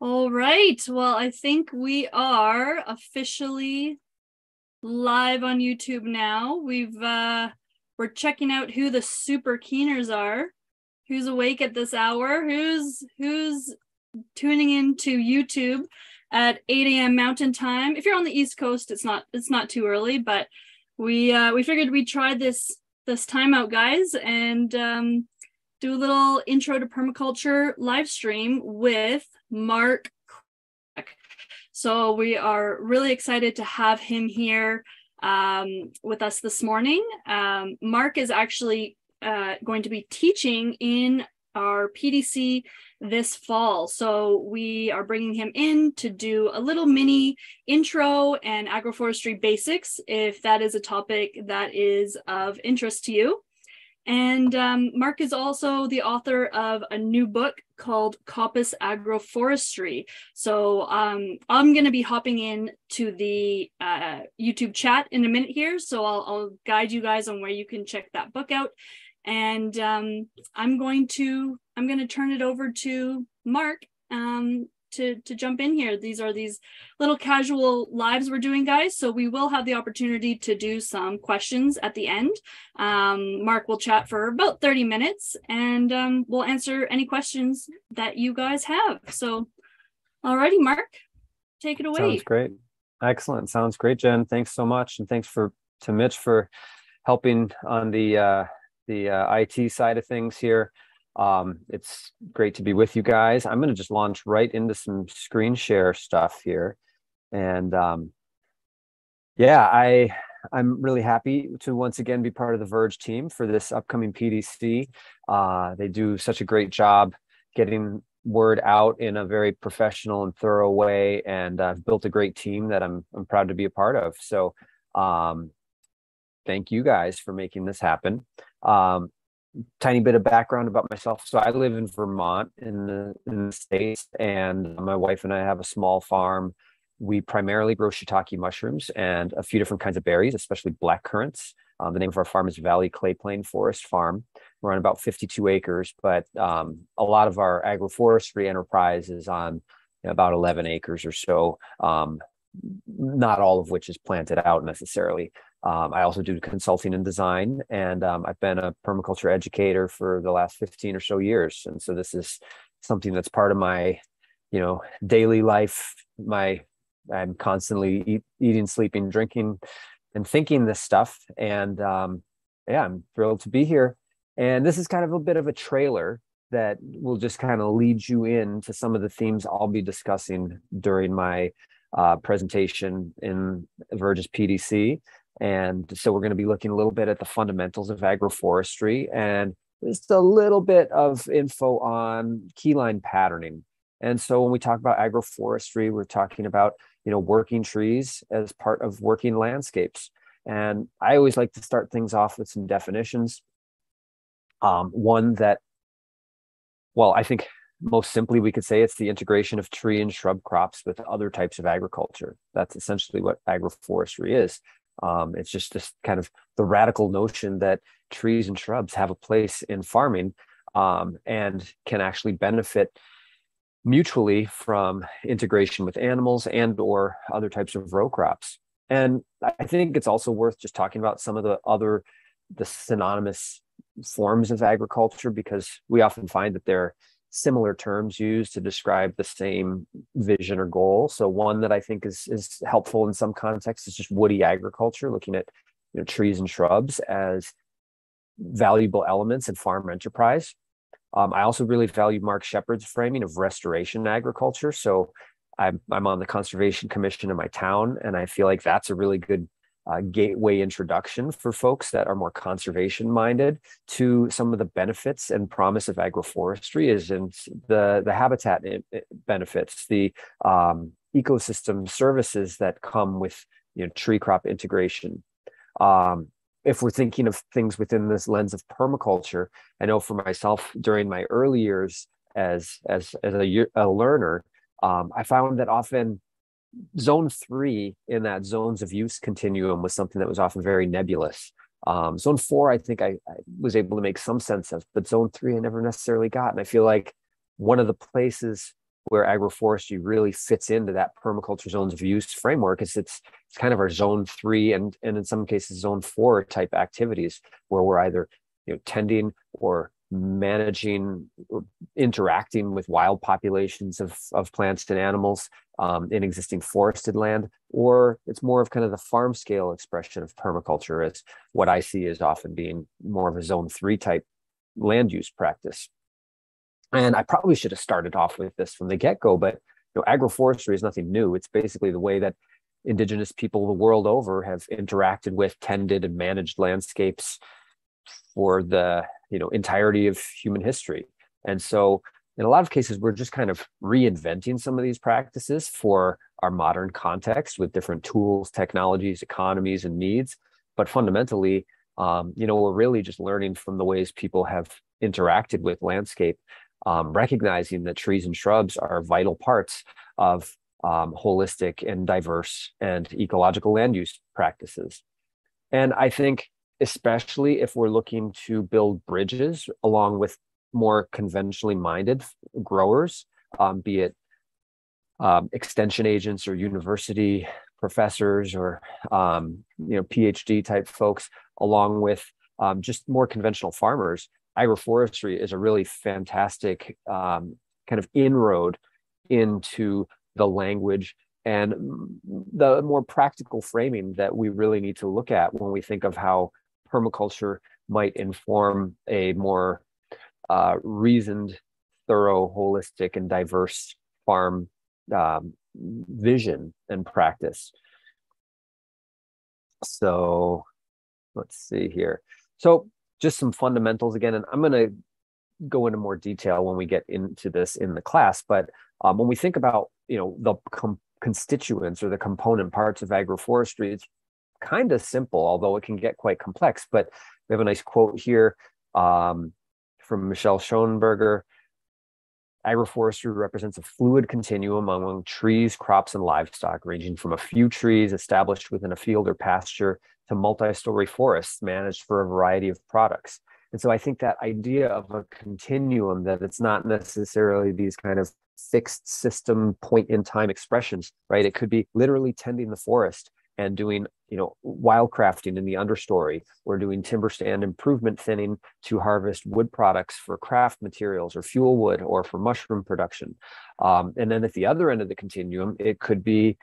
All right. Well, I think we are officially live on YouTube now. We've uh we're checking out who the super keeners are. Who's awake at this hour? Who's who's tuning in to YouTube at 8 a.m. Mountain Time? If you're on the East Coast, it's not it's not too early, but we uh we figured we'd try this this time out, guys, and um do a little intro to permaculture live stream with Mark. So we are really excited to have him here um, with us this morning. Um, Mark is actually uh, going to be teaching in our PDC this fall. So we are bringing him in to do a little mini intro and agroforestry basics if that is a topic that is of interest to you. And um, Mark is also the author of a new book called Coppice Agroforestry. So um, I'm going to be hopping in to the uh, YouTube chat in a minute here. So I'll, I'll, guide you guys on where you can check that book out. And um, I'm going to I'm going to turn it over to Mark um, to to jump in here. These are these little casual lives we're doing, guys. So we will have the opportunity to do some questions at the end. Um, Mark will chat for about 30 minutes and um, we'll answer any questions that you guys have. So alrighty, Mark, take it away. Sounds great. Excellent. Sounds great, Jen. Thanks so much. And thanks for to Mitch for helping on the uh, the uh, IT side of things here. Um, it's great to be with you guys. I'm going to just launch right into some screen share stuff here. And um, yeah, I I'm really happy to once again be part of the Verge team for this upcoming PDC. Uh, they do such a great job getting word out in a very professional and thorough way, and I've built a great team that I'm I'm proud to be a part of. So, um, thank you guys for making this happen. Um, tiny bit of background about myself. So I live in Vermont in the, in the States, and my wife and I have a small farm. We primarily grow shiitake mushrooms and a few different kinds of berries, especially black currants. Um, the name of our farm is Valley Clayplain Forest Farm. We're on about 52 acres, but um, a lot of our agroforestry enterprise is on about 11 acres or so, um, not all of which is planted out necessarily. Um, I also do consulting and design, and um, I've been a permaculture educator for the last 15 or so years. And so this is something that's part of my, you know, daily life. My I'm constantly eat, eating, sleeping, drinking, and thinking this stuff. And um, yeah, I'm thrilled to be here. And this is kind of a bit of a trailer that will just kind of lead you into some of the themes I'll be discussing during my uh, presentation in Verge's PDC. And so we're going to be looking a little bit at the fundamentals of agroforestry and just a little bit of info on keyline patterning. And so when we talk about agroforestry, we're talking about, you know, working trees as part of working landscapes. And I always like to start things off with some definitions. Um, one that, well, I think most simply we could say it's the integration of tree and shrub crops with other types of agriculture. That's essentially what agroforestry is. Um, it's just this kind of the radical notion that trees and shrubs have a place in farming um, and can actually benefit mutually from integration with animals and or other types of row crops. And I think it's also worth just talking about some of the other the synonymous forms of agriculture because we often find that they're similar terms used to describe the same vision or goal. So one that I think is is helpful in some contexts is just woody agriculture, looking at you know trees and shrubs as valuable elements in farm enterprise. Um, I also really value Mark Shepard's framing of restoration agriculture. So I'm I'm on the conservation commission in my town, and I feel like that's a really good uh, gateway introduction for folks that are more conservation minded to some of the benefits and promise of agroforestry is in the the habitat benefits the um, ecosystem services that come with you know tree crop integration. Um, if we're thinking of things within this lens of permaculture i know for myself during my early years as as as a, a learner um, i found that often zone three in that zones of use continuum was something that was often very nebulous. Um, zone four, I think I, I, was able to make some sense of, but zone three, I never necessarily got. And I feel like one of the places where agroforestry really fits into that permaculture zones of use framework is it's it's kind of our zone three and and in some cases zone four type activities where we're either you know tending or managing or interacting with wild populations of, of plants and animals um, in existing forested land or it's more of kind of the farm scale expression of permaculture. As what i see as often being more of a zone three type land use practice. And i probably should have started off with this from the get-go but you know agroforestry is nothing new. It's basically the way that indigenous people the world over have interacted with tended and managed landscapes for the you know entirety of human history. And so in a lot of cases we're just kind of reinventing some of these practices for our modern context with different tools technologies economies and needs. But fundamentally um, you know we're really just learning from the ways people have interacted with landscape um, recognizing that trees and shrubs are vital parts of um, holistic and diverse and ecological land use practices. And i think especially if we're looking to build bridges along with more conventionally minded growers, um, be it um, extension agents or university professors or um, you know PhD type folks, along with um, just more conventional farmers. Agroforestry is a really fantastic um, kind of inroad into the language and the more practical framing that we really need to look at when we think of how permaculture might inform a more uh, reasoned, thorough, holistic, and diverse farm um, vision and practice. So let's see here. So just some fundamentals again, and I'm going to go into more detail when we get into this in the class. But um, when we think about you know the com- constituents or the component parts of agroforestry, it's kind of simple, although it can get quite complex. But we have a nice quote here um, from Michele Schoeneberger. Agroforestry represents a fluid continuum among trees, crops, and livestock, ranging from a few trees established within a field or pasture to multi story forests managed for a variety of products. And so I think that idea of a continuum, that it's not necessarily these kind of fixed system point in time expressions, right? It could be literally tending the forest and doing you know wildcrafting in the understory. Or doing timber stand improvement thinning to harvest wood products for craft materials or fuel wood or for mushroom production. Um, and then at the other end of the continuum it could be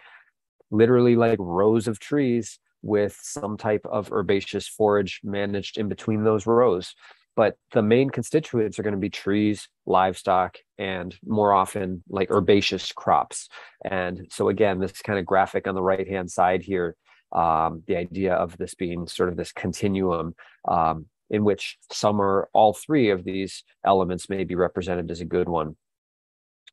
literally like rows of trees with some type of herbaceous forage managed in between those rows but the main constituents are going to be trees livestock and more often like herbaceous crops. And so again this kind of graphic on the right hand side here um, the idea of this being sort of this continuum um, in which some or all three of these elements may be represented as a good one.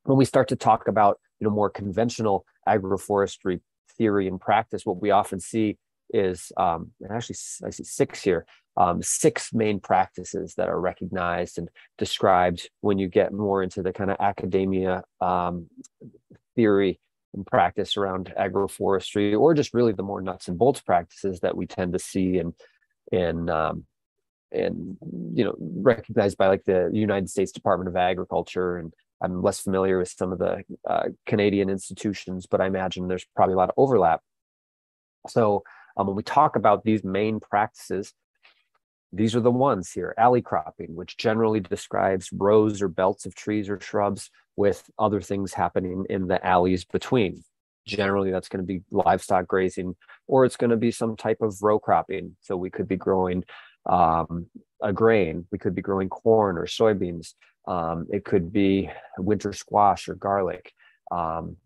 When we start to talk about you know more conventional agroforestry theory and practice what we often see is um, actually I see six here, um, six main practices that are recognized and described when you get more into the kind of academia um, theory and practice around agroforestry, or just really the more nuts and bolts practices that we tend to see in in um, and you know recognized by like the United States Department of Agriculture and I'm less familiar with some of the uh, Canadian institutions, but I imagine there's probably a lot of overlap. So um, when we talk about these main practices, these are the ones here alley cropping, which generally describes rows or belts of trees or shrubs with other things happening in the alleys between. Generally, that's going to be livestock grazing, or it's going to be some type of row cropping. So we could be growing um, a grain, we could be growing corn or soybeans, um, it could be winter squash or garlic. Um,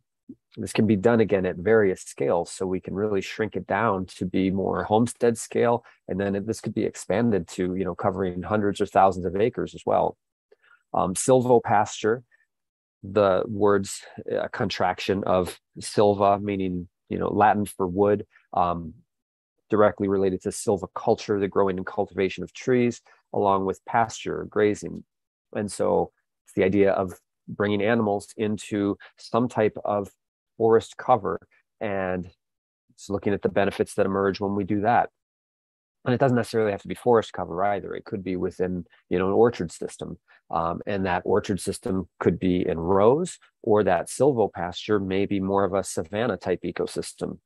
this can be done again at various scales so we can really shrink it down to be more homestead scale and then this could be expanded to you know covering hundreds or thousands of acres as well. Um, silvopasture the words a contraction of silva meaning you know latin for wood um, directly related to silviculture the growing and cultivation of trees along with pasture grazing. And so it's the idea of bringing animals into some type of forest cover and it's looking at the benefits that emerge when we do that and it doesn't necessarily have to be forest cover either. It could be within, you know, an orchard system. Um, and that orchard system could be in rows, or that silvopasture may be more of a savanna type ecosystem.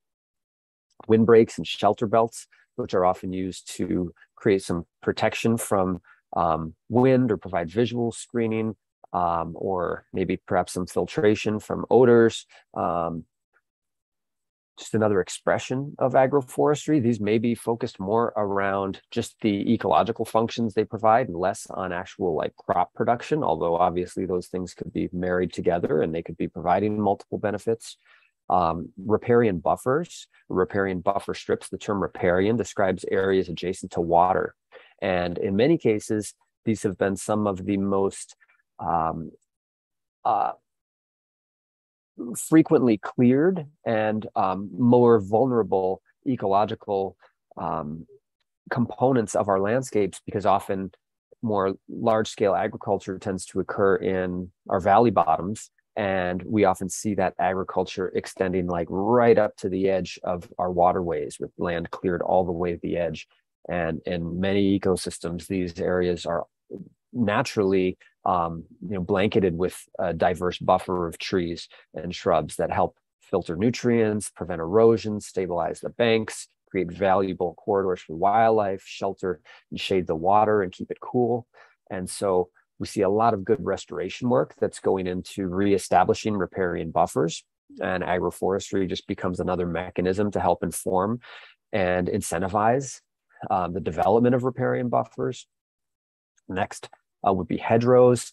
Windbreaks and shelter belts, which are often used to create some protection from um, wind or provide visual screening, um, or maybe perhaps some filtration from odors. Um, just another expression of agroforestry. These may be focused more around just the ecological functions they provide and less on actual like crop production, although obviously those things could be married together and they could be providing multiple benefits. Um, riparian buffers, riparian buffer strips, the term riparian describes areas adjacent to water. And in many cases, these have been some of the most um, uh, frequently cleared and um, more vulnerable ecological um, components of our landscapes because often more large scale agriculture tends to occur in our valley bottoms. And we often see that agriculture extending like right up to the edge of our waterways with land cleared all the way to the edge. And in many ecosystems these areas are naturally um, you know blanketed with a diverse buffer of trees and shrubs that help filter nutrients, prevent erosion, stabilize the banks, create valuable corridors for wildlife, shelter and shade the water and keep it cool. And so we see a lot of good restoration work that's going into reestablishing riparian buffers. And agroforestry just becomes another mechanism to help inform and incentivize um, the development of riparian buffers. Next, uh, would be hedgerows,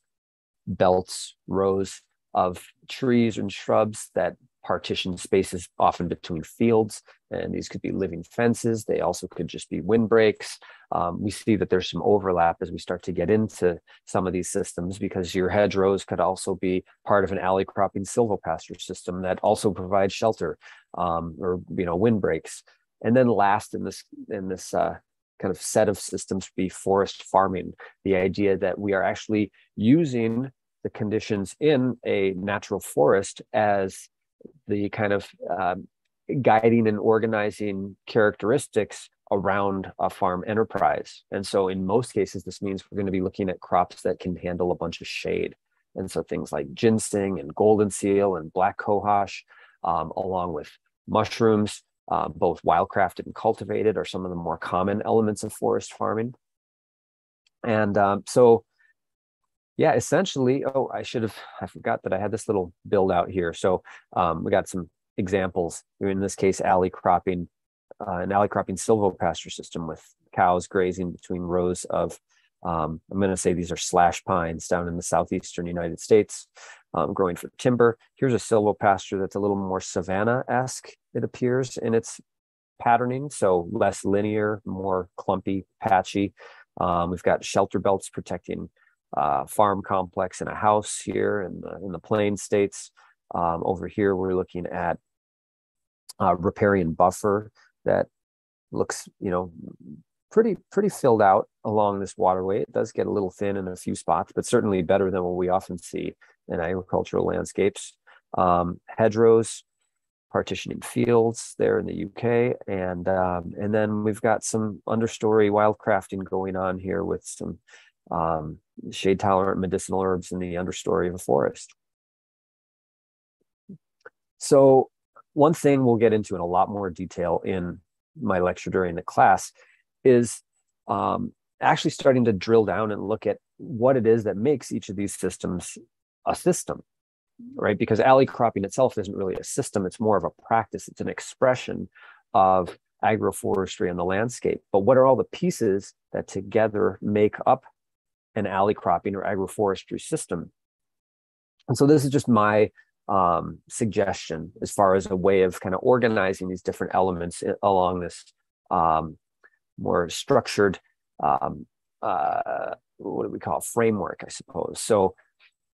belts, rows of trees and shrubs that partition spaces often between fields. And these could be living fences. They also could just be windbreaks. Um, we see that there's some overlap as we start to get into some of these systems because your hedgerows could also be part of an alley cropping silvopasture system that also provides shelter um, or you know windbreaks. And then last in this in this uh, kind of set of systems be forest farming the idea that we are actually using the conditions in a natural forest as the kind of um, guiding and organizing characteristics around a farm enterprise. And so, in most cases, this means we're going to be looking at crops that can handle a bunch of shade. And so, things like ginseng and golden seal and black cohosh, um, along with mushrooms, uh, both wildcrafted and cultivated are some of the more common elements of forest farming. And um, so, yeah, essentially, oh, I should have, I forgot that I had this little build out here. So um, we got some examples, in this case, alley cropping, uh, an alley cropping silvopasture system with cows grazing between rows of, um, I'm going to say these are slash pines down in the southeastern United States um, growing for timber. Here's a silvopasture that's a little more savanna-esque, it appears, in its patterning. So less linear, more clumpy, patchy. Um, we've got shelter belts protecting uh, farm complex and a house here in the, in the plain states. Um, over here, we're looking at uh, riparian buffer that looks, you know, pretty pretty filled out along this waterway. It does get a little thin in a few spots, but certainly better than what we often see in agricultural landscapes. Um, hedgerows, partitioning fields there in the UK, and um, and then we've got some understory wildcrafting going on here with some um, shade tolerant medicinal herbs in the understory of a forest. So one thing we'll get into in a lot more detail in my lecture during the class is um, actually starting to drill down and look at what it is that makes each of these systems a system, right? Because alley cropping itself isn't really a system, it's more of a practice, it's an expression of agroforestry and the landscape. But what are all the pieces that together make up an alley cropping or agroforestry system? And so this is just my um, suggestion as far as a way of kind of organizing these different elements along this um, more structured um, uh, what do we call it? framework, I suppose. So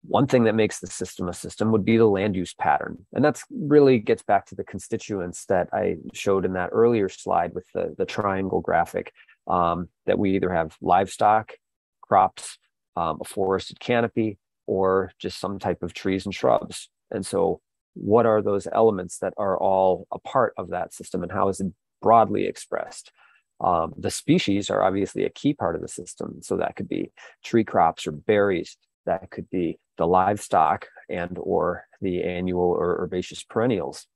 one thing that makes the system a system would be the land use pattern. And that's really gets back to the constituents that I showed in that earlier slide with the, the triangle graphic um, that we either have livestock, crops, um, a forested canopy, or just some type of trees and shrubs. And so what are those elements that are all a part of that system and how is it broadly expressed? Um, the species are obviously a key part of the system. So that could be tree crops or berries. That could be the livestock and or the annual or herbaceous perennials.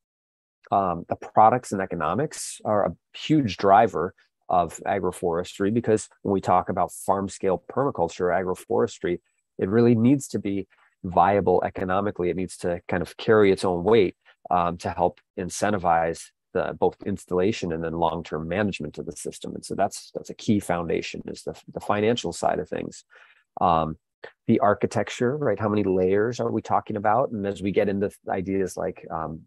Um, the products and economics are a huge driver of agroforestry because when we talk about farm scale permaculture, agroforestry, it really needs to be viable economically. It needs to kind of carry its own weight um, to help incentivize the both installation and then long-term management of the system. And so that's that's a key foundation is the, the financial side of things. Um, the architecture, right? How many layers are we talking about? And as we get into ideas like um,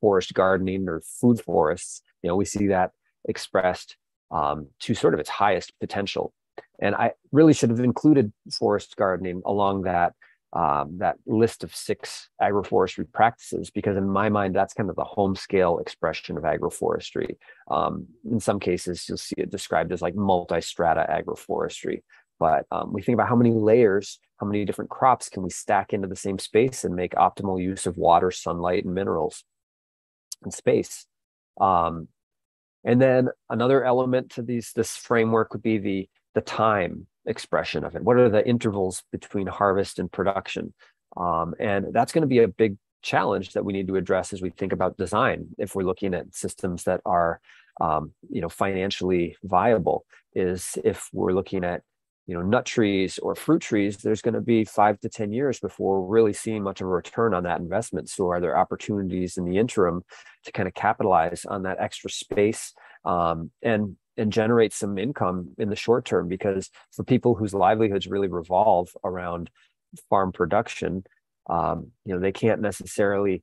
forest gardening or food forests, you know, we see that expressed um, to sort of its highest potential. And I really should have included forest gardening along that um, that list of six agroforestry practices because in my mind that's kind of the home scale expression of agroforestry. Um, in some cases, you'll see it described as like multi-strata agroforestry. But um, we think about how many layers, how many different crops can we stack into the same space and make optimal use of water, sunlight, and minerals and space. Um, and then another element to these this framework would be the the time expression of it. What are the intervals between harvest and production? Um, and that's going to be a big challenge that we need to address as we think about design. If we're looking at systems that are, um, you know, financially viable, is if we're looking at you know nut trees or fruit trees there's going to be five to ten years before we're really seeing much of a return on that investment. So are there opportunities in the interim to kind of capitalize on that extra space um, and and generate some income in the short term? Because for people whose livelihoods really revolve around farm production um, you know they can't necessarily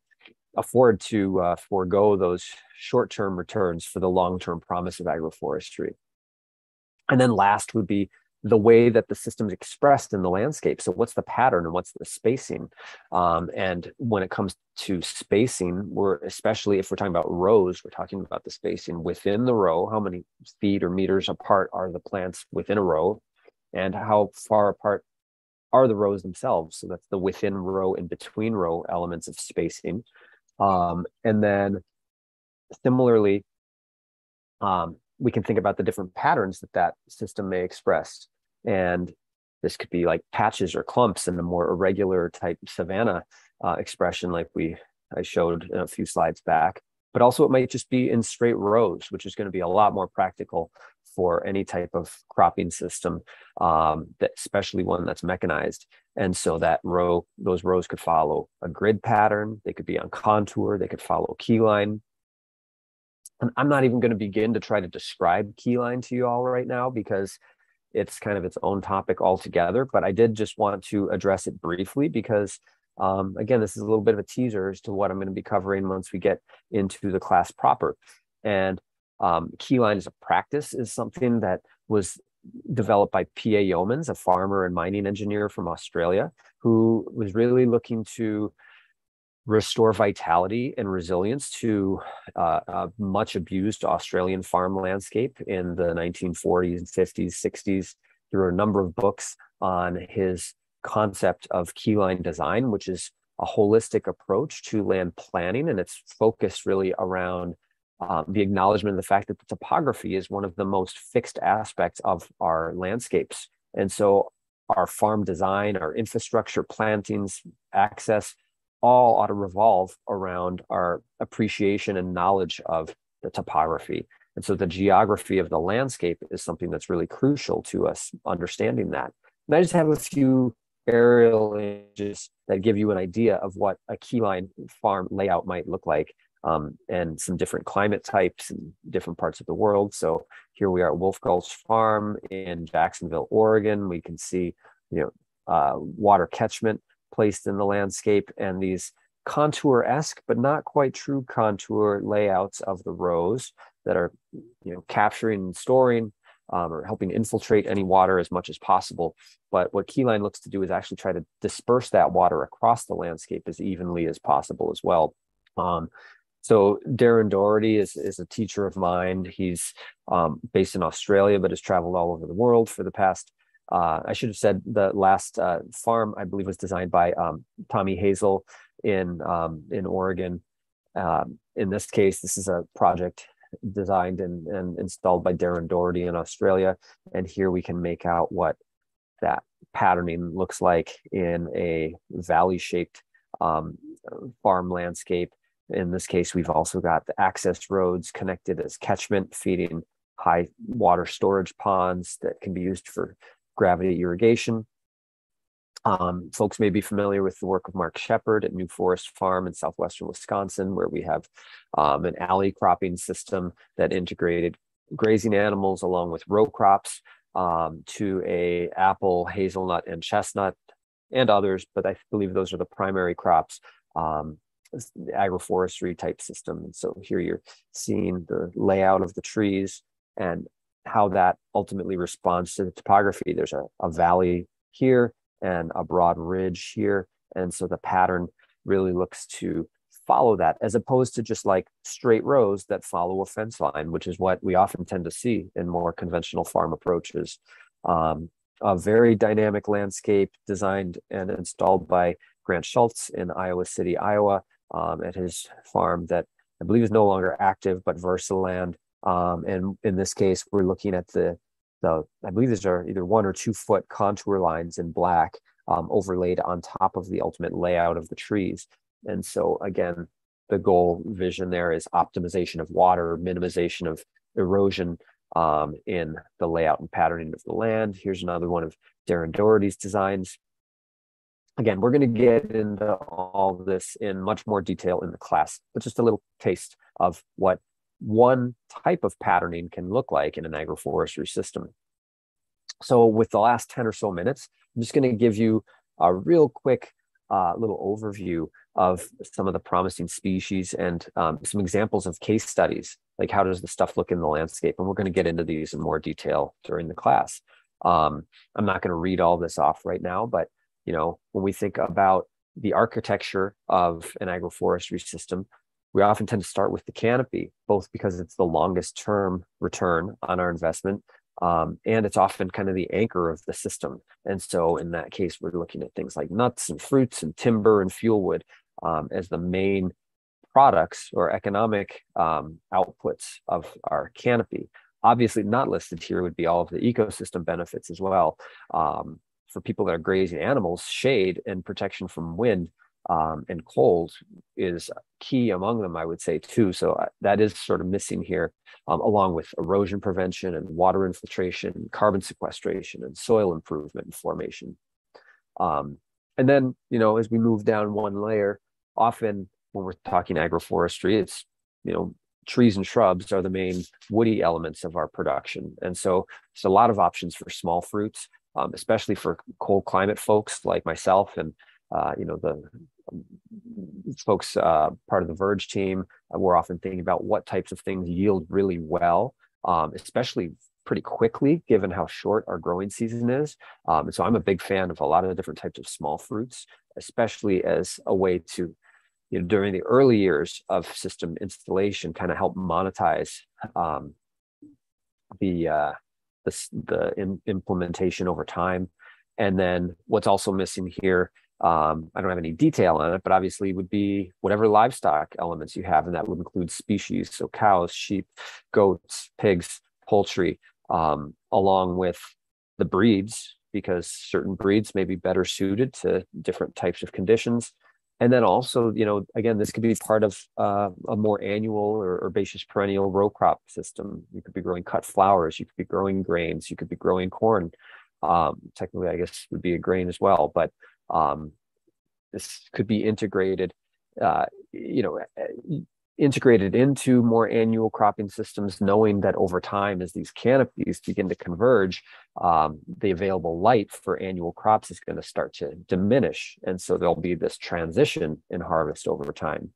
afford to uh, forego those short-term returns for the long-term promise of agroforestry. And then last would be the way that the system's expressed in the landscape. So what's the pattern and what's the spacing? Um, and when it comes to spacing, we're especially if we're talking about rows, we're talking about the spacing within the row. How many feet or meters apart are the plants within a row? And how far apart are the rows themselves? So that's the within row and between row elements of spacing. Um, and then similarly, um, we can think about the different patterns that that system may express and this could be like patches or clumps in a more irregular type savanna uh, expression like we i showed a few slides back. But also it might just be in straight rows which is going to be a lot more practical for any type of cropping system um, that especially one that's mechanized. And so that row those rows could follow a grid pattern. They could be on contour. They could follow keyline and i'm not even going to begin to try to describe keyline to you all right now because it's kind of its own topic altogether, but I did just want to address it briefly because, um, again, this is a little bit of a teaser as to what I'm going to be covering once we get into the class proper. And um, keyline as a practice is something that was developed by P.A. Yeomans, a farmer and mining engineer from Australia, who was really looking to restore vitality and resilience to uh, a much abused Australian farm landscape in the 1940s, 50s, 60s through a number of books on his concept of keyline design, which is a holistic approach to land planning. And it's focused really around um, the acknowledgement of the fact that the topography is one of the most fixed aspects of our landscapes. And so our farm design, our infrastructure, plantings, access, all ought to revolve around our appreciation and knowledge of the topography. And so the geography of the landscape is something that's really crucial to us understanding that. And I just have a few aerial images that give you an idea of what a keyline farm layout might look like um, and some different climate types in different parts of the world. So here we are at Wolf Gulch Farm in Jacksonville, Oregon. We can see, you know, uh, water catchment placed in the landscape and these contour-esque but not quite true contour layouts of the rows that are you know capturing and storing um, or helping infiltrate any water as much as possible but what keyline looks to do is actually try to disperse that water across the landscape as evenly as possible as well um, so Darren Doherty is, is a teacher of mine. He's um, based in Australia, but has traveled all over the world for the past uh, I should have said the last uh, farm I believe was designed by um, Tommy Hazel in um, in Oregon. Um, in this case, this is a project designed and, and installed by Darren Doherty in Australia. And here we can make out what that patterning looks like in a valley shaped um, farm landscape. In this case, we've also got the access roads connected as catchment, feeding high water storage ponds that can be used for gravity irrigation. Um, folks may be familiar with the work of Mark Shepard at New Forest Farm in southwestern Wisconsin, where we have um, an alley cropping system that integrated grazing animals along with row crops um, to a apple, hazelnut, and chestnut, and others. But I believe those are the primary crops. Um, agroforestry type system. And so here you're seeing the layout of the trees and how that ultimately responds to the topography. There's a, a valley here and a broad ridge here. And so the pattern really looks to follow that as opposed to just like straight rows that follow a fence line, which is what we often tend to see in more conventional farm approaches. Um, a very dynamic landscape designed and installed by Grant Schultz in Iowa City, Iowa, um, at his farm that I believe is no longer active, but Versaland. Um, and in this case, we're looking at the the I believe these are either one or two foot contour lines in black um, overlaid on top of the ultimate layout of the trees. And so again, the goal vision there is optimization of water, minimization of erosion um, in the layout and patterning of the land. Here's another one of Darren Doherty's designs. Again, we're going to get into all this in much more detail in the class, but just a little taste of what one type of patterning can look like in an agroforestry system. So with the last 10 or so minutes, I'm just going to give you a real quick uh, little overview of some of the promising species and um, some examples of case studies, like how does the stuff look in the landscape? And we're going to get into these in more detail during the class. Um, I'm not going to read all this off right now, but you know, when we think about the architecture of an agroforestry system, we often tend to start with the canopy, both because it's the longest term return on our investment, um, and it's often kind of the anchor of the system. And so, in that case, we're looking at things like nuts and fruits and timber and fuel wood um, as the main products or economic um, outputs of our canopy. Obviously, not listed here would be all of the ecosystem benefits as well. Um, for people that are grazing animals, shade and protection from wind um, and cold is key among them, I would say too. So uh, that is sort of missing here, um, along with erosion prevention and water infiltration, carbon sequestration, and soil improvement and formation. Um, and then, you know, as we move down one layer, often when we're talking agroforestry, it's you know trees and shrubs are the main woody elements of our production, and so there's a lot of options for small fruits, um, especially for cold climate folks like myself and uh, you know the folks uh, part of the Verge team, uh, we're often thinking about what types of things yield really well, um, especially pretty quickly given how short our growing season is. Um, and so I'm a big fan of a lot of the different types of small fruits, especially as a way to, you know, during the early years of system installation, kind of help monetize um, the uh, the, the in, implementation over time. And then what's also missing here um, I don't have any detail on it, but obviously would be whatever livestock elements you have, and that would include species, so cows, sheep, goats, pigs, poultry, um, along with the breeds, because certain breeds may be better suited to different types of conditions. And then also, you know, again, this could be part of uh, a more annual or herbaceous perennial row crop system. You could be growing cut flowers, you could be growing grains, you could be growing corn. Um, technically, I guess would be a grain as well, but um, this could be integrated, uh, you know, integrated into more annual cropping systems, knowing that over time, as these canopies begin to converge, um, the available light for annual crops is going to start to diminish. And so there'll be this transition in harvest over time.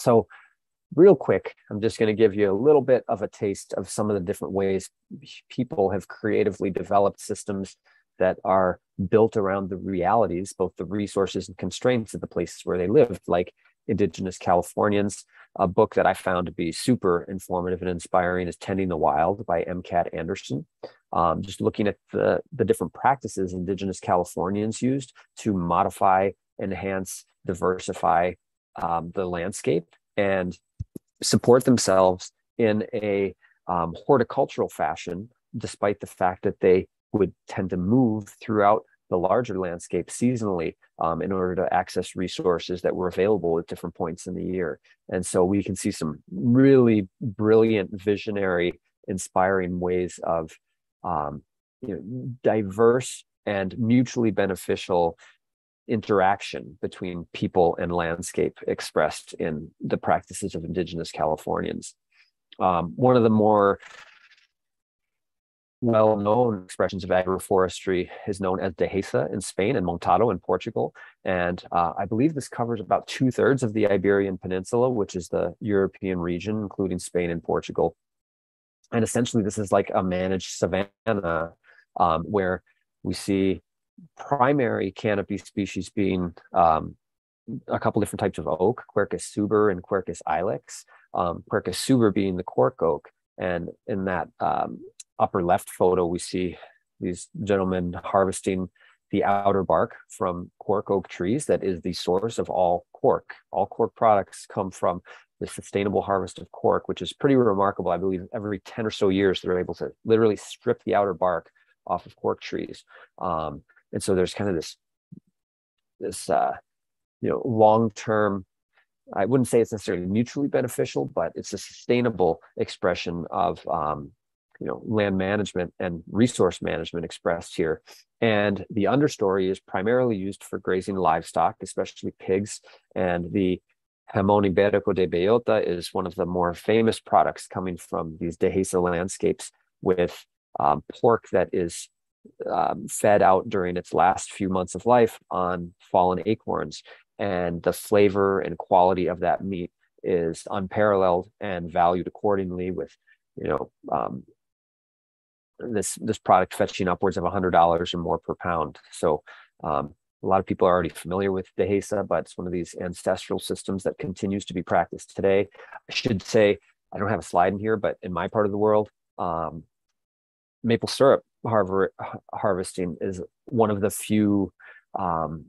So real quick, I'm just going to give you a little bit of a taste of some of the different ways people have creatively developed systems that are built around the realities, both the resources and constraints of the places where they lived, like Indigenous Californians. A book that I found to be super informative and inspiring is Tending the Wild by M. Anderson. Um, just looking at the, the different practices Indigenous Californians used to modify, enhance, diversify um, the landscape and support themselves in a um, horticultural fashion, despite the fact that they would tend to move throughout the larger landscape seasonally um, in order to access resources that were available at different points in the year. And so we can see some really brilliant, visionary, inspiring ways of um, you know, diverse and mutually beneficial interaction between people and landscape expressed in the practices of indigenous Californians. Um, one of the more well-known expressions of agroforestry is known as dehesa in Spain and montado in Portugal. And uh, I believe this covers about two thirds of the Iberian Peninsula, which is the European region, including Spain and Portugal. And essentially, this is like a managed savanna um, where we see primary canopy species being um, a couple different types of oak, Quercus suber and Quercus ilex. Um, Quercus suber being the cork oak, and in that um, upper left photo, we see these gentlemen harvesting the outer bark from cork oak trees that is the source of all cork. All cork products come from the sustainable harvest of cork, which is pretty remarkable. I believe every 10 or so years, they're able to literally strip the outer bark off of cork trees. Um, and so there's kind of this, this, uh, you know, long-term I wouldn't say it's necessarily mutually beneficial, but it's a sustainable expression of um, you know land management and resource management expressed here. And the understory is primarily used for grazing livestock especially pigs. And the jamón ibérico de bellota is one of the more famous products coming from these dehesa landscapes with um, pork that is um, fed out during its last few months of life on fallen acorns. And the flavor and quality of that meat is unparalleled and valued accordingly with you know um, this this product fetching upwards of $100 or more per pound. So um, a lot of people are already familiar with Dehesa, but it's one of these ancestral systems that continues to be practiced today. I should say, I don't have a slide in here, but in my part of the world, um, maple syrup har- harvesting is one of the few um,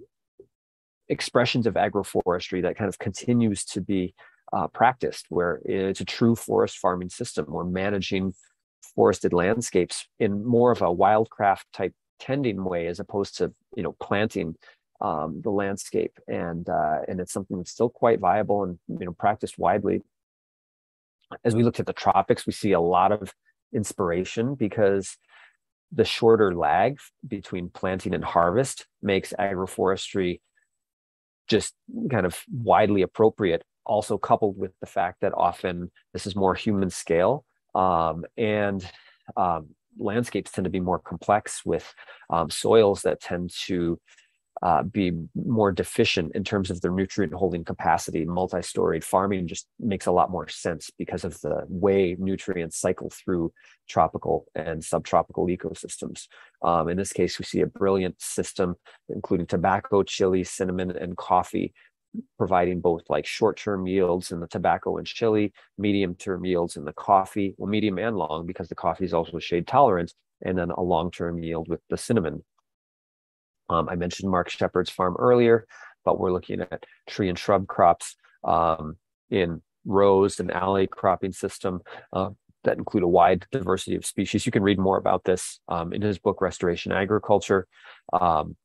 expressions of agroforestry that kind of continues to be uh, practiced, where it's a true forest farming system. We're managing forested landscapes in more of a wildcraft type tending way as opposed to you know planting um, the landscape. And uh, and it's something that's still quite viable and you know practiced widely. As we looked at the tropics we see a lot of inspiration because the shorter lag between planting and harvest makes agroforestry just kind of widely appropriate. Also coupled with the fact that often this is more human scale um, and um, landscapes tend to be more complex with um, soils that tend to uh, be more deficient in terms of their nutrient holding capacity. Multi-storied farming just makes a lot more sense because of the way nutrients cycle through tropical and subtropical ecosystems. Um, in this case, we see a brilliant system, including tobacco, chili, cinnamon, and coffee providing both like short-term yields in the tobacco and chili, medium-term yields in the coffee, well, medium and long because the coffee is also shade tolerant, and then a long-term yield with the cinnamon. Um, I mentioned Mark Shepard's farm earlier, but we're looking at tree and shrub crops um, in rows and alley cropping system uh, that include a wide diversity of species. You can read more about this um, in his book, Restoration Agriculture. Um,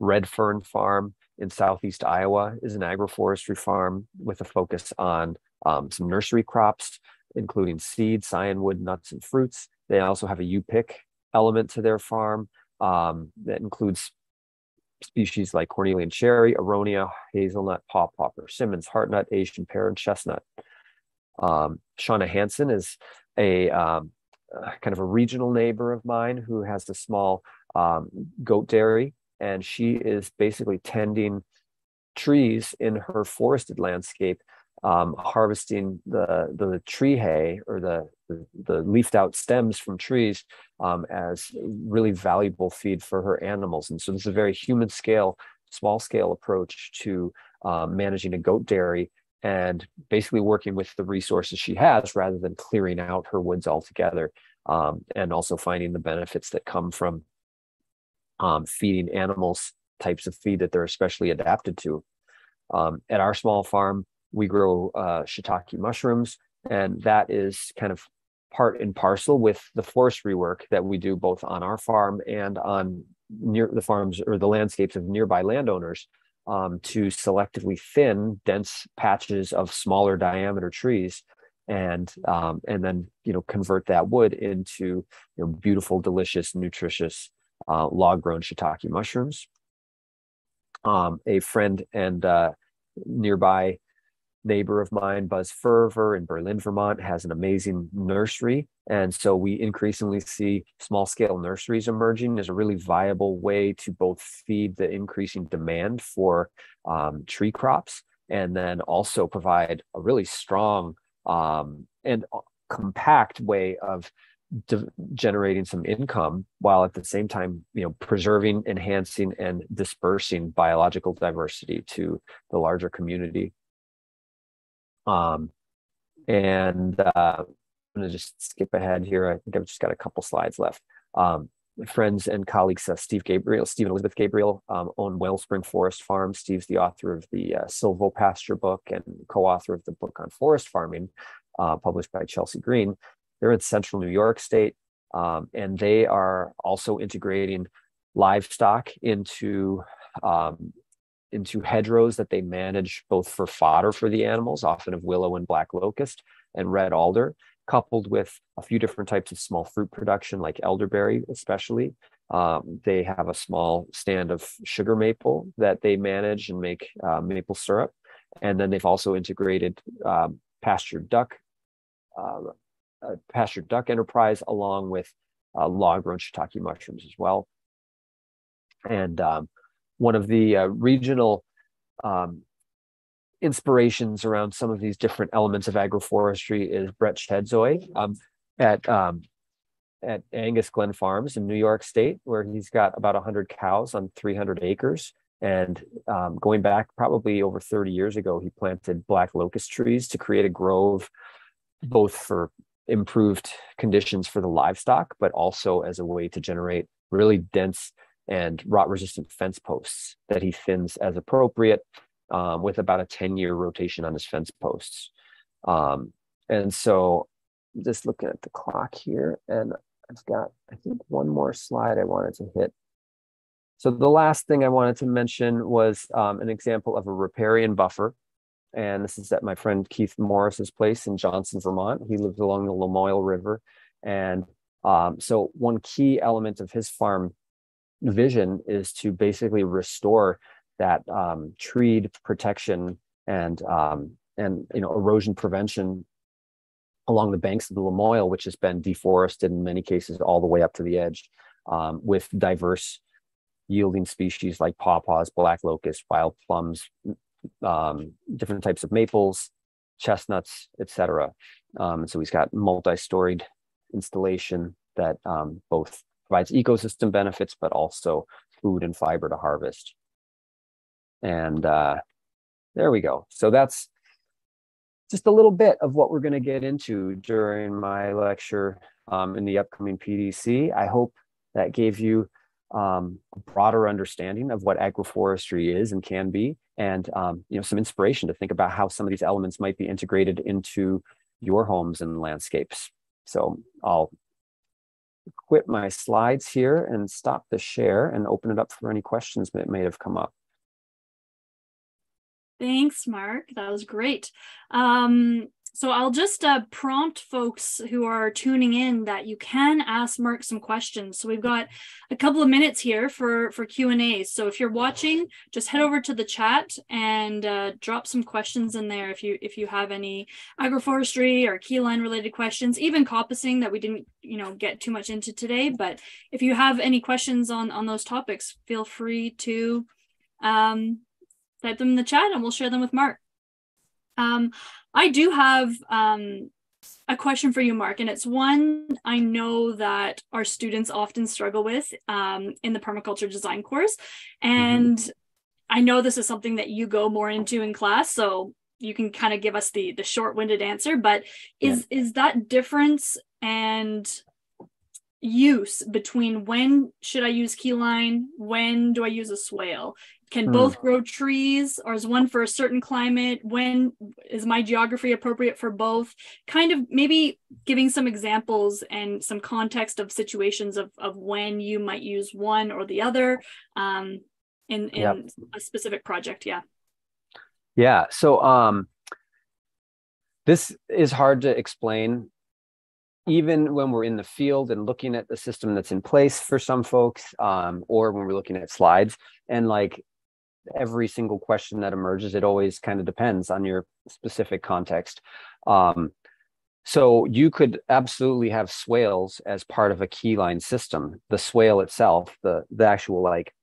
Red Fern Farm in southeast Iowa is an agroforestry farm with a focus on um, some nursery crops, including seeds, scionwood, nuts, and fruits. They also have a U-pick element to their farm um, that includes species like cornelian cherry, aronia, hazelnut, pawpaw, persimmons, heartnut, Asian pear, and chestnut. Um, Shana Hanson is a um, uh, kind of a regional neighbor of mine who has a small um, goat dairy and she is basically tending trees in her forested landscape, um, harvesting the the tree hay or the, the, leafed out stems from trees um, as really valuable feed for her animals. And so this is a very human scale, small scale approach to um, managing a goat dairy and basically working with the resources she has rather than clearing out her woods altogether. Um, and also finding the benefits that come from um, feeding animals types of feed that they're especially adapted to. Um, at our small farm, we grow uh, shiitake mushrooms and that is kind of part and parcel with the forestry work that we do both on our farm and on near the farms or the landscapes of nearby landowners um, to selectively thin dense patches of smaller diameter trees and um, and then you know convert that wood into you know beautiful delicious nutritious uh, log grown shiitake mushrooms um, a friend and uh, nearby neighbor of mine, Buzz Ferver in Berlin, Vermont, has an amazing nursery. And so we increasingly see small scale nurseries emerging as a really viable way to both feed the increasing demand for um, tree crops and then also provide a really strong um, and compact way of de- generating some income while at the same time you know preserving enhancing and dispersing biological diversity to the larger community um, and uh, I'm going to just skip ahead here. I think I've just got a couple slides left. Um, friends and colleagues, uh, Steve Gabriel, Steve and Elizabeth Gabriel, um, own Wellspring Forest Farm. Steve's the author of the uh, Silvopasture book and co-author of the book on forest farming, uh, published by Chelsea Green. They're in central New York State, um, and they are also integrating livestock into um, into hedgerows that they manage both for fodder for the animals, often of willow and black locust and red alder, coupled with a few different types of small fruit production, like elderberry, especially. Um, they have a small stand of sugar maple that they manage and make uh, maple syrup. And then they've also integrated um, pastured duck, uh, pastured duck enterprise along with uh, log grown shiitake mushrooms as well. And um, one of the uh, regional um, inspirations around some of these different elements of agroforestry is Brett Chedzoy um, at um, at Angus Glen Farms in New York State, where he's got about 100 cows on 300 acres. And um, going back probably over 30 years ago, he planted black locust trees to create a grove, both for improved conditions for the livestock, but also as a way to generate really dense and rot resistant fence posts that he thins as appropriate um, with about a 10 year rotation on his fence posts. Um, and so just looking at the clock here, and I've got, I think, one more slide I wanted to hit. So the last thing I wanted to mention was um, an example of a riparian buffer. And this is at my friend Keith Morris's place in Johnson, Vermont. He lives along the Lamoille River. And um, so one key element of his farm vision is to basically restore that um, treed protection and um, and you know erosion prevention along the banks of the Lamoille, which has been deforested in many cases all the way up to the edge, um, with diverse yielding species like pawpaws, black locust, wild plums, um, different types of maples, chestnuts, etc. Um, so he's got multi-storied installation that um, both provides ecosystem benefits, but also food and fiber to harvest. And uh, there we go. So that's just a little bit of what we're going to get into during my lecture um, in the upcoming PDC. I hope that gave you um, a broader understanding of what agroforestry is and can be, and um, you know some inspiration to think about how some of these elements might be integrated into your homes and landscapes. So I'll quit my slides here and stop the share and open it up for any questions that may have come up. Thanks, Mark. That was great. Um, so I'll just uh, prompt folks who are tuning in that you can ask Mark some questions. So we've got a couple of minutes here for for Q and A. So if you're watching, just head over to the chat and uh, drop some questions in there. If you if you have any agroforestry or keyline related questions, even coppicing that we didn't you know get too much into today. But if you have any questions on on those topics, feel free to um, type them in the chat and we'll share them with Mark. Um, I do have um, a question for you, Mark, and it's one I know that our students often struggle with um, in the permaculture design course. Mm-hmm. And mm-hmm. I know this is something that you go more into in class, so you can kind of give us the the short-winded answer. But is yeah. is that difference and use between when should I use keyline, when do I use a swale? Can hmm. both grow trees, or is one for a certain climate? When is my geography appropriate for both? Kind of maybe giving some examples and some context of situations of, of when you might use one or the other um, in, in yep. a specific project. Yeah. Yeah. So um, this is hard to explain even when we're in the field and looking at the system that's in place for some folks, um, or when we're looking at slides, and like every single question that emerges, it always kind of depends on your specific context. Um, so you could absolutely have swales as part of a keyline system. The swale itself, the the actual like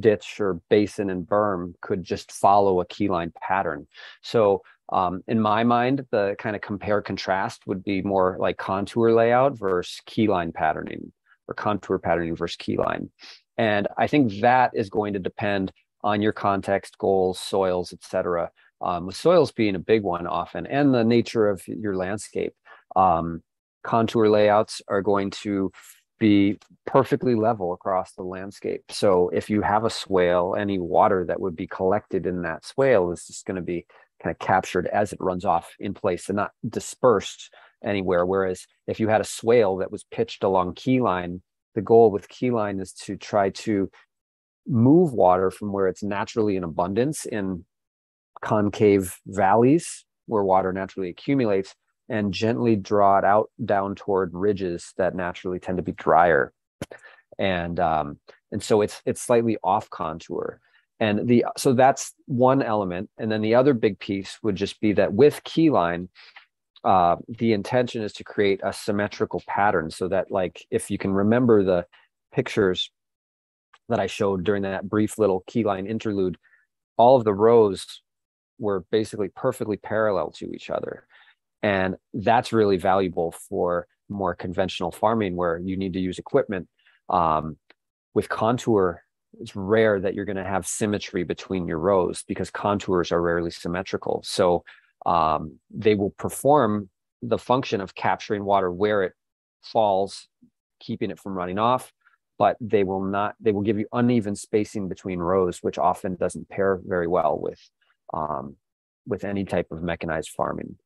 ditch or basin and berm could just follow a keyline pattern. So um, in my mind, the kind of compare contrast would be more like contour layout versus keyline patterning or contour patterning versus keyline. And I think that is going to depend on your context, goals, soils, etc. Um, with soils being a big one often, and the nature of your landscape. Um, contour layouts are going to be perfectly level across the landscape. So if you have a swale, any water that would be collected in that swale is just going to be kind of captured as it runs off in place and not dispersed anywhere. Whereas if you had a swale that was pitched along keyline, the goal with keyline is to try to move water from where it's naturally in abundance in concave valleys where water naturally accumulates and gently draw it out down toward ridges that naturally tend to be drier. And um, and so it's it's slightly off contour. And the so that's one element. And then the other big piece would just be that with keyline uh, the intention is to create a symmetrical pattern so that like if you can remember the pictures that i showed during that brief little keyline interlude all of the rows were basically perfectly parallel to each other and that's really valuable for more conventional farming where you need to use equipment um, with contour it's rare that you're going to have symmetry between your rows because contours are rarely symmetrical. So um, they will perform the function of capturing water where it falls, keeping it from running off, but they will not, they will give you uneven spacing between rows, which often doesn't pair very well with, um, with any type of mechanized farming.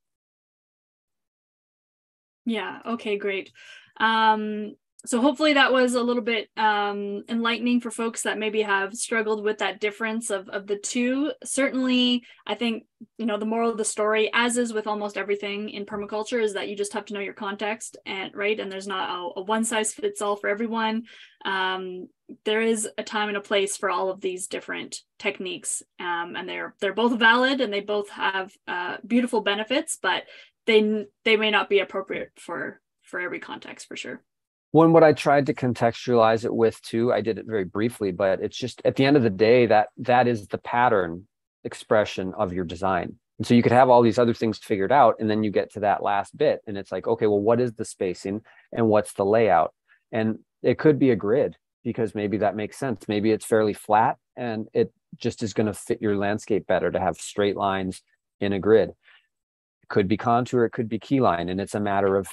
Yeah. Okay, great. Um, so hopefully that was a little bit um, enlightening for folks that maybe have struggled with that difference of, of the two certainly i think you know the moral of the story as is with almost everything in permaculture is that you just have to know your context and right and there's not a, a one size fits all for everyone um, there is a time and a place for all of these different techniques um, and they're they're both valid and they both have uh, beautiful benefits but they they may not be appropriate for for every context for sure when what I tried to contextualize it with too, I did it very briefly, but it's just at the end of the day that that is the pattern expression of your design. And so you could have all these other things figured out, and then you get to that last bit, and it's like, okay, well, what is the spacing and what's the layout? And it could be a grid because maybe that makes sense. Maybe it's fairly flat and it just is going to fit your landscape better to have straight lines in a grid. Could be contour, it could be keyline, and it's a matter of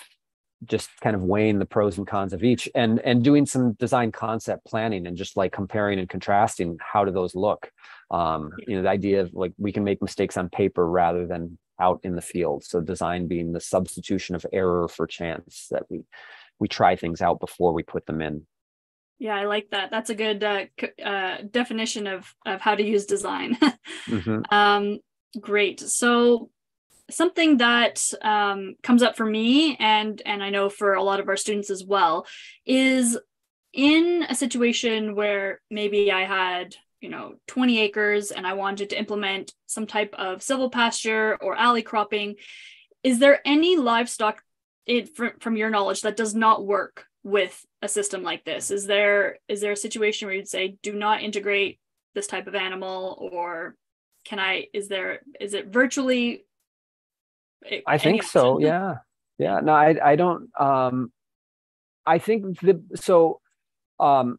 just kind of weighing the pros and cons of each and and doing some design concept planning and just like comparing and contrasting how do those look. Um you know the idea of like we can make mistakes on paper rather than out in the field. So design being the substitution of error for chance that we we try things out before we put them in. Yeah i like that. That's a good uh, uh definition of of how to use design. Mm-hmm. um great. So something that um, comes up for me and and i know for a lot of our students as well is in a situation where maybe i had you know 20 acres and i wanted to implement some type of silvopasture or alley cropping is there any livestock it, from, from your knowledge that does not work with a system like this? Is there is there a situation where you'd say do not integrate this type of animal or can i is there is it virtually I think so. Yeah. Yeah. No, I, I don't, um, I think the, so, um,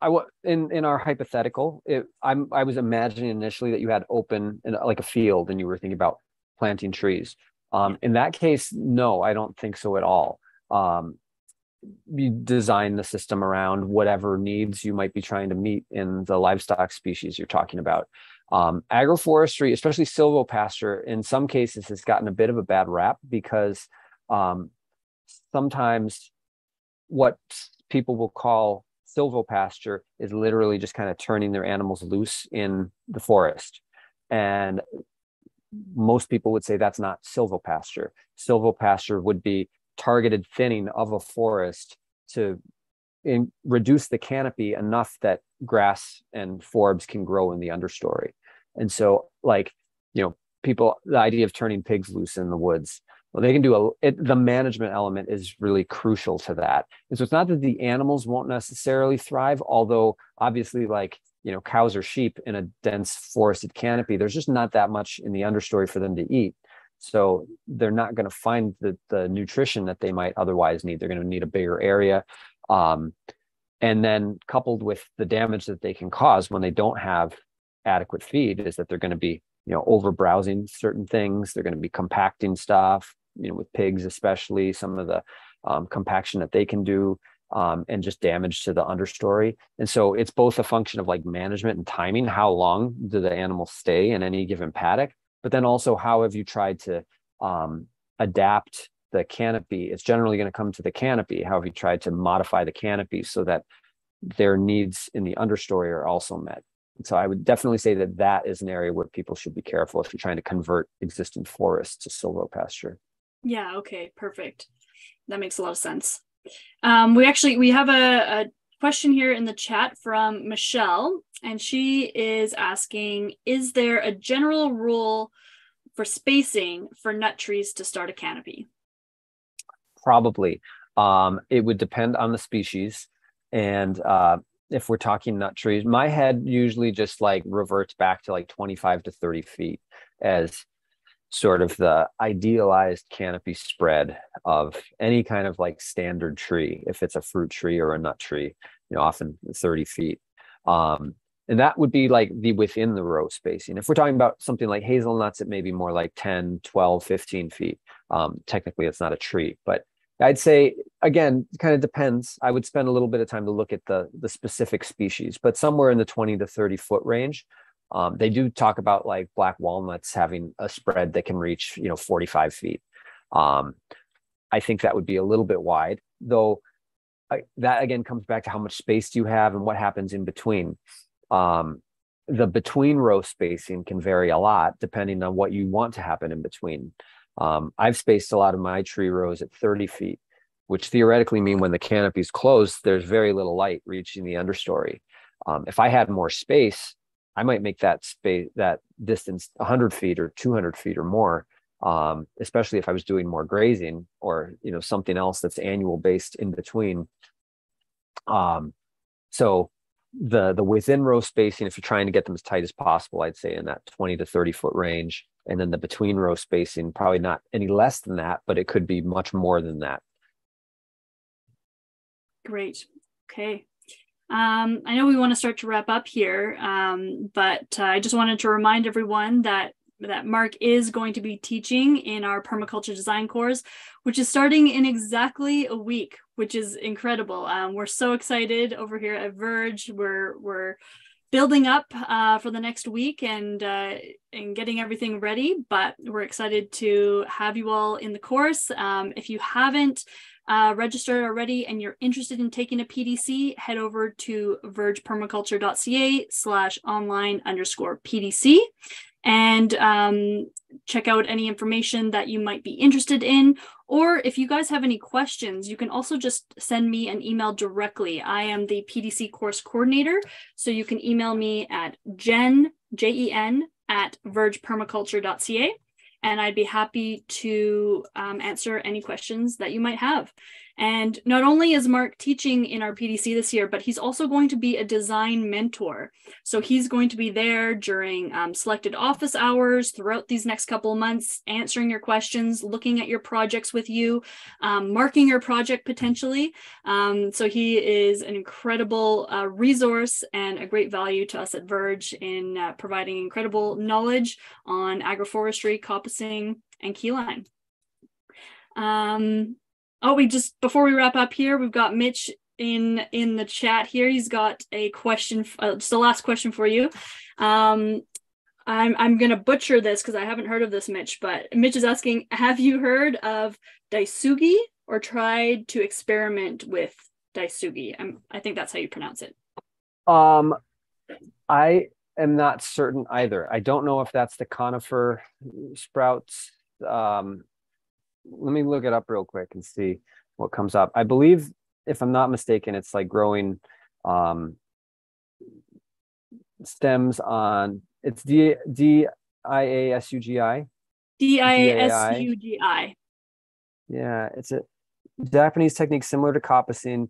I was in, in our hypothetical, it, I'm, I was imagining initially that you had open in like a field and you were thinking about planting trees. Um, in that case, no, I don't think so at all. Um, you design the system around whatever needs you might be trying to meet in the livestock species you're talking about. Um, agroforestry, especially silvopasture, in some cases has gotten a bit of a bad rap because um, sometimes what people will call silvopasture is literally just kind of turning their animals loose in the forest. And most people would say that's not silvopasture. Silvopasture would be targeted thinning of a forest to in, reduce the canopy enough that grass and forbs can grow in the understory. And so, like, you know, people, the idea of turning pigs loose in the woods, well, they can do a, it, the management element is really crucial to that. And so it's not that the animals won't necessarily thrive, although obviously, like, you know, cows or sheep in a dense forested canopy, there's just not that much in the understory for them to eat. So they're not going to find the, the nutrition that they might otherwise need. They're going to need a bigger area. Um, and then coupled with the damage that they can cause when they don't have adequate feed is that they're going to be, you know, over browsing certain things. They're going to be compacting stuff, you know, with pigs, especially some of the um, compaction that they can do. Um, and just damage to the understory. And so it's both a function of like management and timing. How long do the animals stay in any given paddock? but then also how have you tried to um, adapt the canopy it's generally going to come to the canopy how have you tried to modify the canopy so that their needs in the understory are also met? And so i would definitely say that that is an area where people should be careful if you're trying to convert existing forests to silvopasture yeah okay perfect. That makes a lot of sense. Um, we actually we have a, a question here in the chat from Michelle, and she is asking Is there a general rule for spacing for nut trees to start a canopy? Probably. Um, it would depend on the species. And uh, if we're talking nut trees, my head usually just like reverts back to like 25 to 30 feet as sort of the idealized canopy spread of any kind of like standard tree, if it's a fruit tree or a nut tree, you know, often 30 feet. Um, and that would be like the within the row spacing. If we're talking about something like hazelnuts, it may be more like 10, 12, 15 feet. Um, technically, it's not a tree, but I'd say again, kind of depends. I would spend a little bit of time to look at the the specific species, but somewhere in the 20 to 30 foot range um, they do talk about like black walnuts having a spread that can reach, you know, 45 feet. Um, I think that would be a little bit wide, though. I, that again comes back to how much space do you have and what happens in between. Um, the between row spacing can vary a lot depending on what you want to happen in between. Um, I've spaced a lot of my tree rows at 30 feet, which theoretically mean when the canopy is closed, there's very little light reaching the understory. Um, if I had more space, I might make that space that distance 100 feet or 200 feet or more, um, especially if I was doing more grazing or you know something else that's annual based in between. Um, so the the within row spacing, if you're trying to get them as tight as possible, I'd say in that 20 to 30 foot range, and then the between row spacing probably not any less than that, but it could be much more than that. Great. Okay. Um, I know we want to start to wrap up here, um, but uh, I just wanted to remind everyone that that Mark is going to be teaching in our permaculture design course, which is starting in exactly a week, which is incredible. Um, we're so excited over here at Verge. We're we're building up uh, for the next week and uh, and getting everything ready, but we're excited to have you all in the course. Um, if you haven't uh, registered already and you're interested in taking a PDC, head over to vergepermaculture.ca slash online underscore PDC and um, check out any information that you might be interested in. Or if you guys have any questions, you can also just send me an email directly. I am the PDC course coordinator. So you can email me at jen, J E N, at vergepermaculture.ca and I'd be happy to um, answer any questions that you might have. And not only is Mark teaching in our PDC this year, but he's also going to be a design mentor. So he's going to be there during um, selected office hours throughout these next couple of months, answering your questions, looking at your projects with you, um, marking your project potentially. Um, so he is an incredible uh, resource and a great value to us at Verge in uh, providing incredible knowledge on agroforestry, coppicing, and keyline. Um, Oh, we just before we wrap up here, we've got Mitch in in the chat here. He's got a question. Uh, just the last question for you. Um, I'm I'm gonna butcher this because I haven't heard of this, Mitch. But Mitch is asking, have you heard of daisugi or tried to experiment with daisugi? I'm, I think that's how you pronounce it. Um, I am not certain either. I don't know if that's the conifer sprouts. Um, let me look it up real quick and see what comes up. I believe, if I'm not mistaken, it's like growing um, stems on. It's D D I A S U G I. D I A S U G I. Yeah, it's a Japanese technique similar to coppicing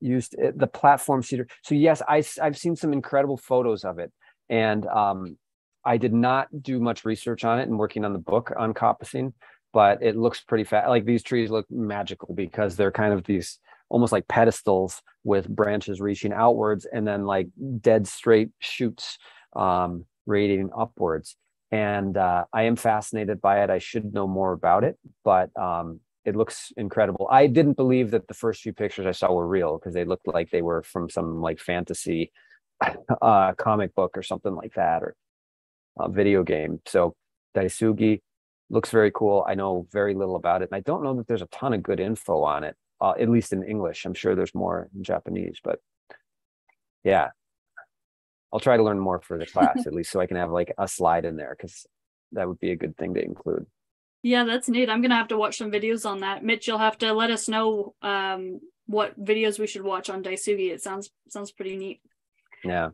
used eh, the platform cedar. So yes, I, I've seen some incredible photos of it. And um, I did not do much research on it and working on the book on coppicing, but it looks pretty fat. Like these trees look magical because they're kind of these almost like pedestals with branches reaching outwards and then like dead straight shoots um, radiating upwards. And uh, I am fascinated by it. I should know more about it, but um, it looks incredible. I didn't believe that the first few pictures I saw were real because they looked like they were from some like fantasy uh, comic book or something like that or a video game. So Daisugi looks very cool. I know very little about it, and I don't know that there's a ton of good info on it, uh, at least in English. I'm sure there's more in Japanese, but yeah, I'll try to learn more for the class at least, so I can have like a slide in there because that would be a good thing to include. Yeah, that's neat. I'm gonna have to watch some videos on that. Mitch, you'll have to let us know um, what videos we should watch on Daisugi. It sounds sounds pretty neat. Yeah.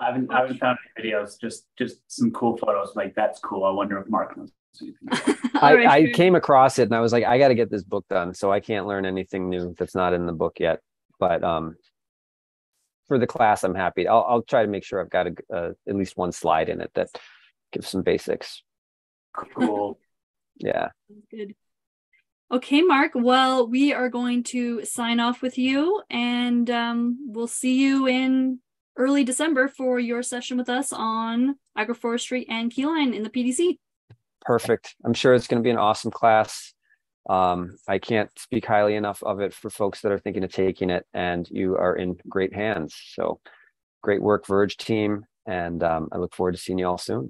I haven't I haven't found any videos, just just some cool photos. Like that's cool. I wonder if Mark knows anything. I, I came across it and I was like, I got to get this book done. So I can't learn anything new that's not in the book yet. But um, for the class, I'm happy. I'll, I'll try to make sure I've got a, uh, at least one slide in it that gives some basics. Cool. yeah. Good. Okay, Mark. Well, we are going to sign off with you, and um, we'll see you in early December for your session with us on agroforestry and keyline in the PDC. Perfect. I'm sure it's going to be an awesome class. Um, I can't speak highly enough of it for folks that are thinking of taking it, and you are in great hands. So, great work, Verge team, and um, I look forward to seeing you all soon.